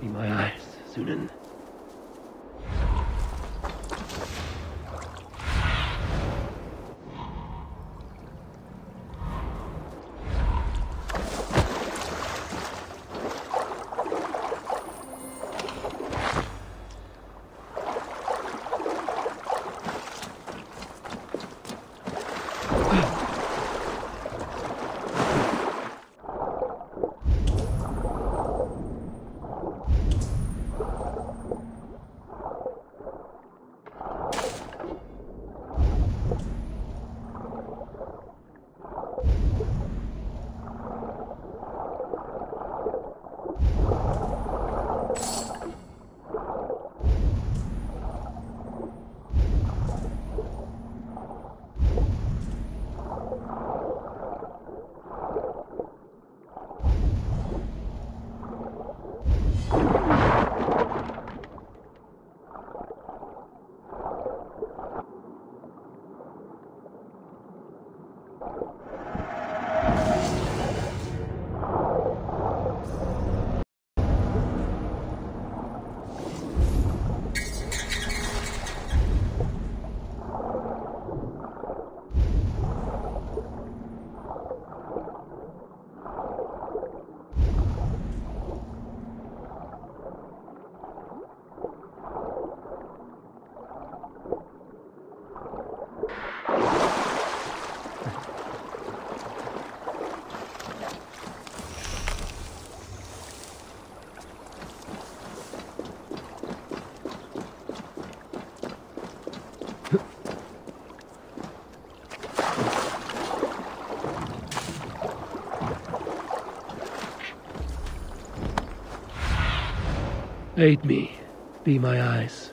be my eyes, Zunin. Aid me. Be my eyes.